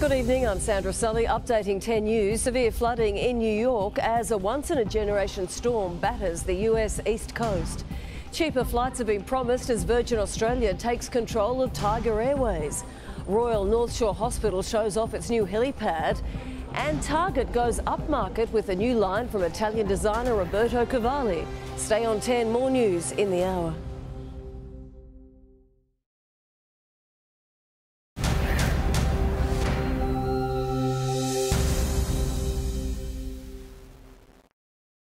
Good evening, I'm Sandra Sully, updating 10 News. Severe flooding in New York as a once in a generation storm batters the US East Coast. Cheaper flights have been promised as Virgin Australia takes control of Tiger Airways. Royal North Shore Hospital shows off its new helipad. And Target goes upmarket with a new line from Italian designer Roberto Cavalli. Stay on 10, more news in the hour.